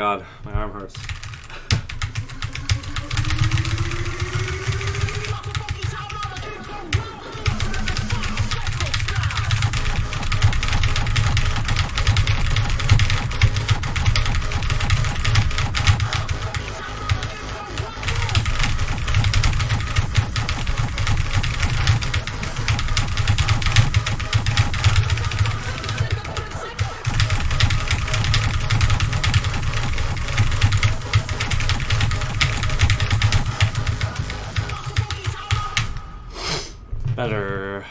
God, my arm hurts. Better.